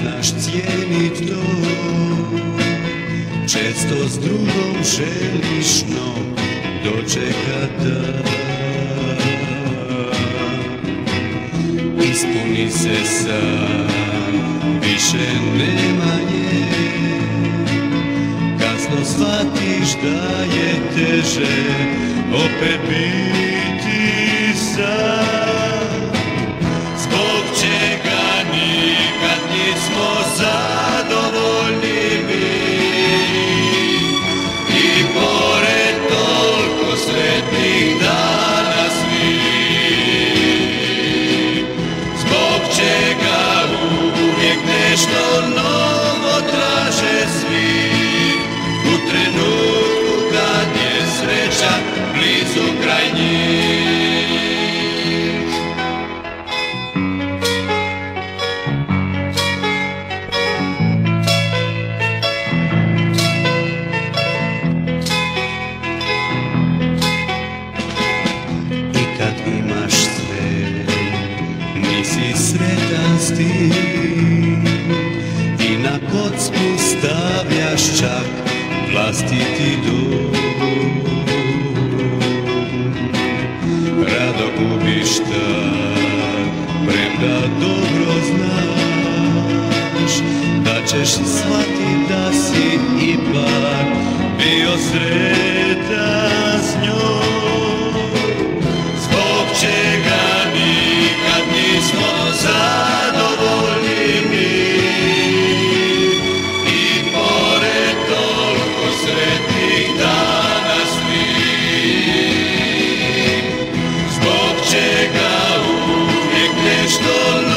znaš cijenit to. Često s drugom želiš no Dočekat Ispuni se san Više nema nje. Kasno shvatiš da je teže Opet biti blizu kraj njih I kad imaš sve Nisi sretan s tim. I na kocku stavljaš čak Vlastiti dom do gubišta Premda dobro znaš Da ćeš shvati da si ipak Bio sretan s njom. no